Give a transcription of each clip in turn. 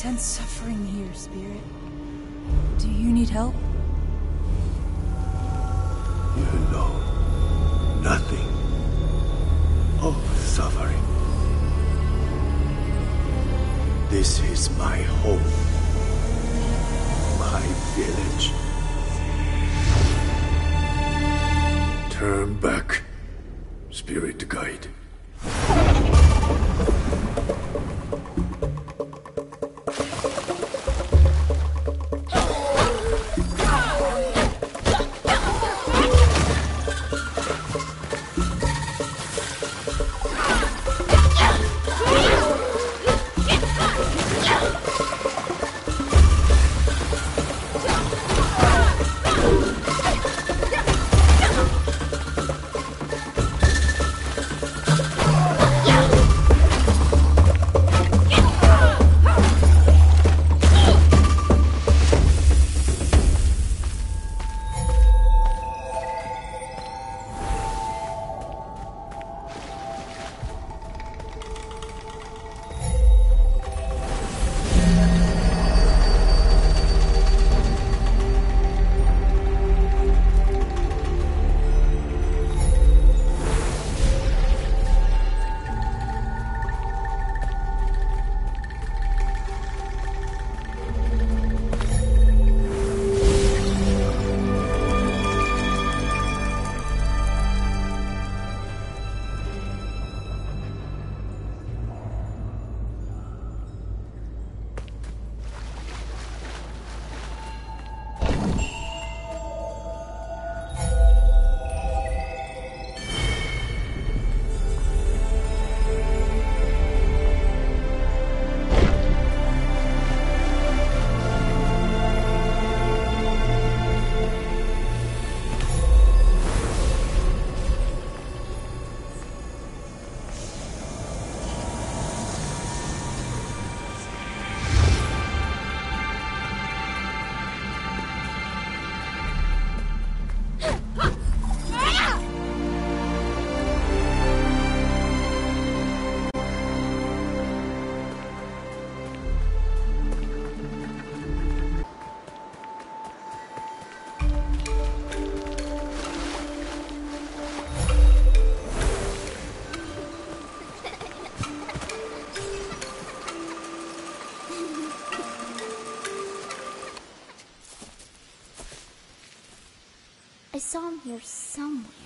sense suffering here, Spirit. Do you need help? You know here somewhere.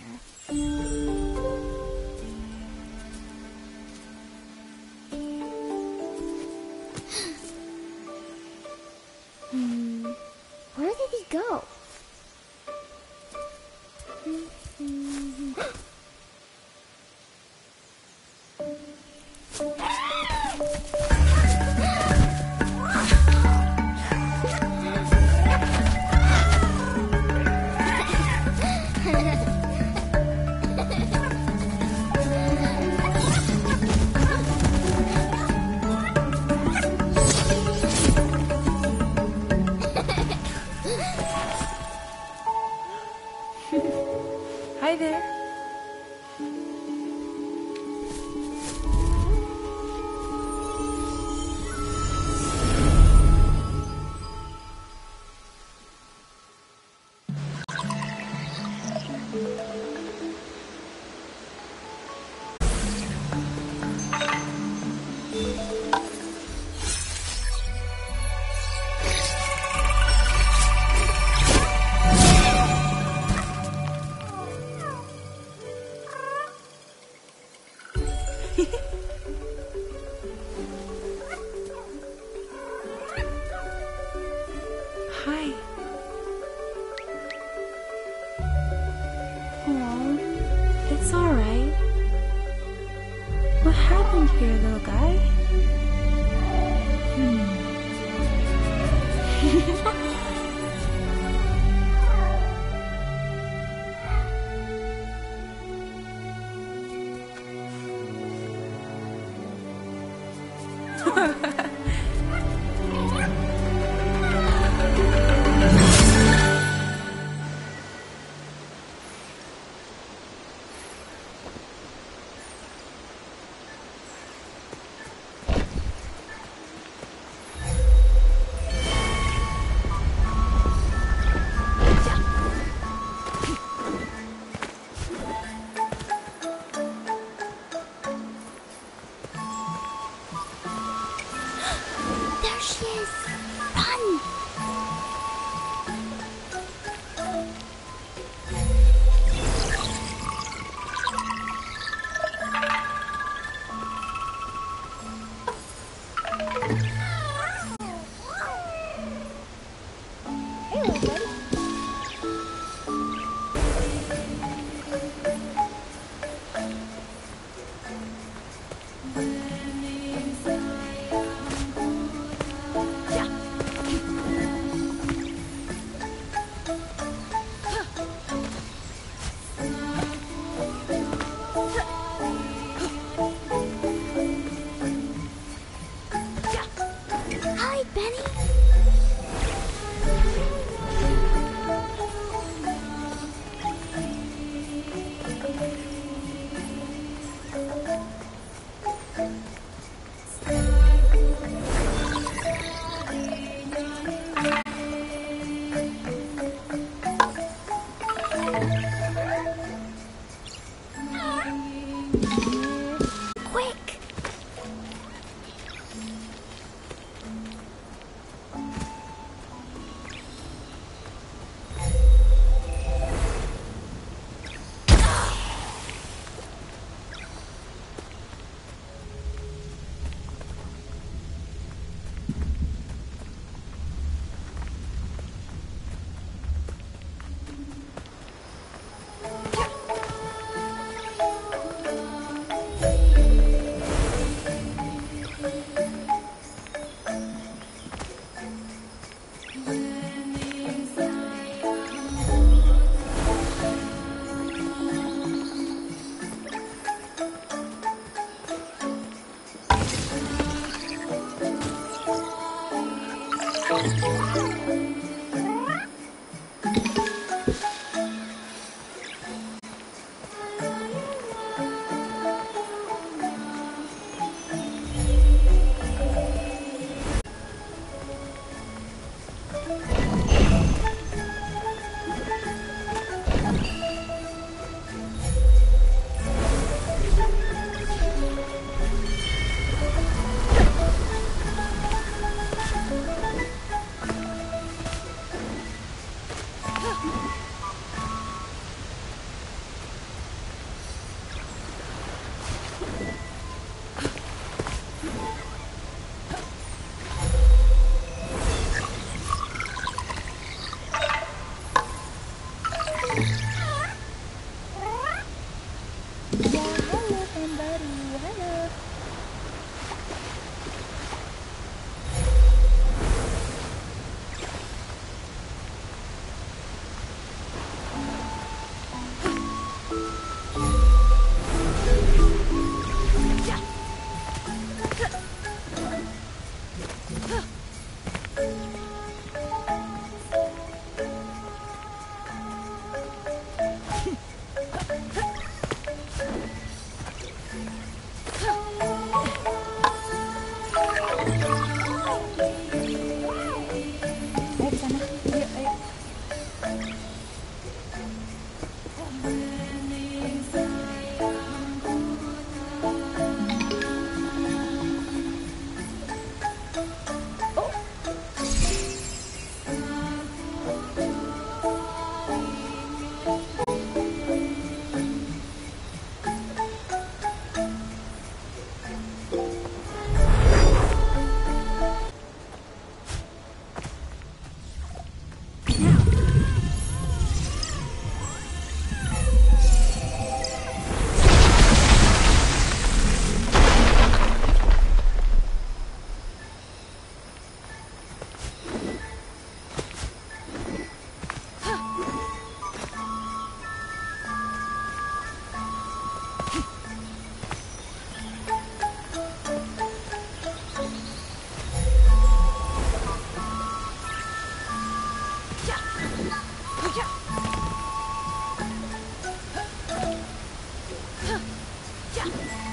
Hey, Yeah.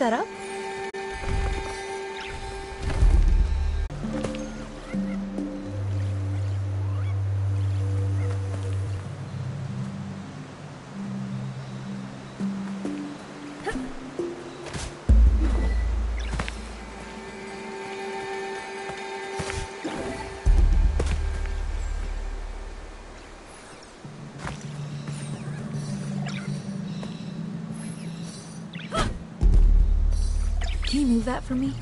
तरफ़ that for me?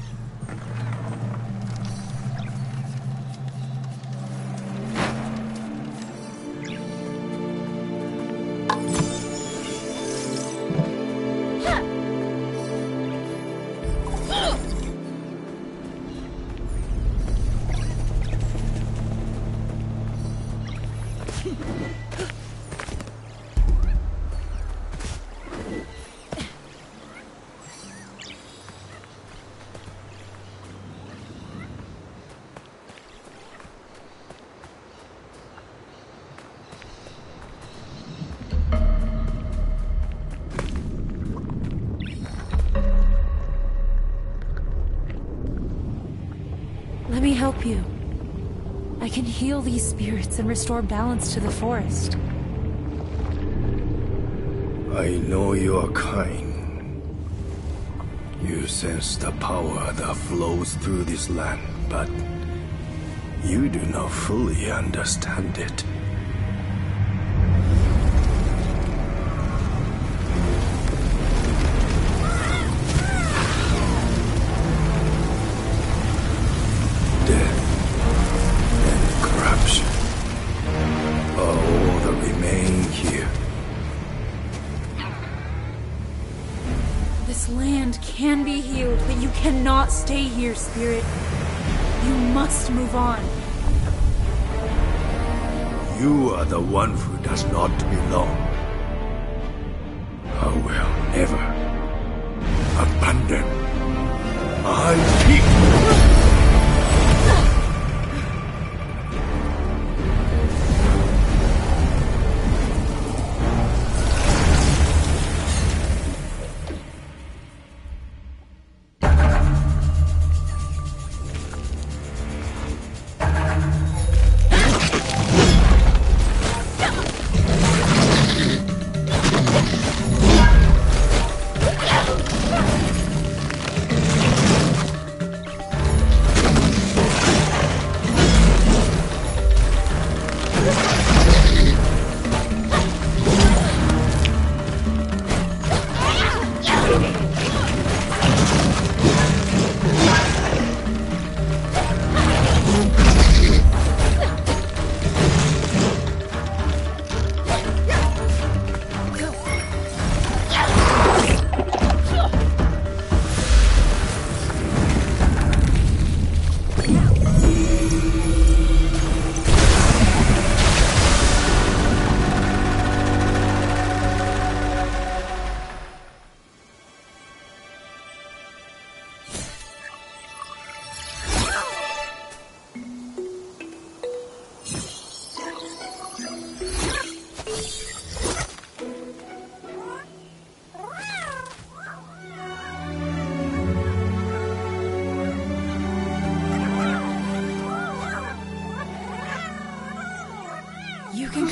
Let heal these spirits and restore balance to the forest. I know you are kind. You sense the power that flows through this land, but you do not fully understand it. Stay here, Spirit. You must move on. You are the one who does not belong.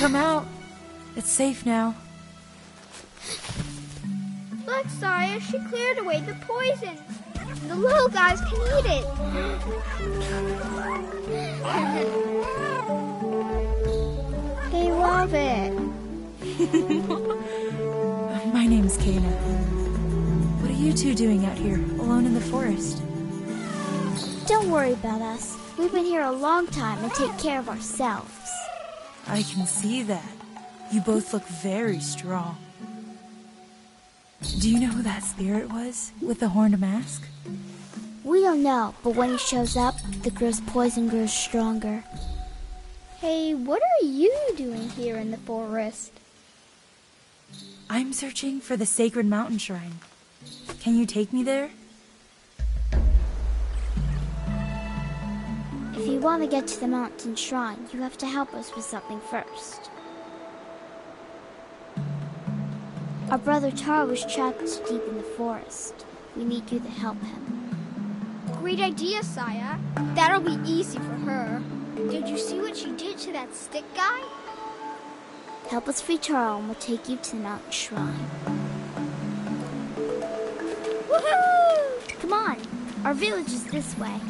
Come out. It's safe now. Look, Saya, she cleared away the poison. The little guys can eat it. they love it. My name's Kena. What are you two doing out here, alone in the forest? Don't worry about us. We've been here a long time and take care of ourselves. I can see that. You both look very strong. Do you know who that spirit was with the horned mask? We don't know, but when he shows up, the girl's poison grows stronger. Hey, what are you doing here in the forest? I'm searching for the sacred mountain shrine. Can you take me there? If you want to get to the mountain shrine, you have to help us with something first. Our brother Taro was trapped deep in the forest. We need you to help him. Great idea, Saya. That'll be easy for her. Did you see what she did to that stick guy? Help us free Charl and we'll take you to the mountain shrine. Woohoo! Come on, our village is this way.